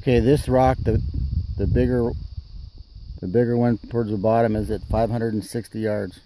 Okay, this rock, the the bigger the bigger one towards the bottom is at 560 yards.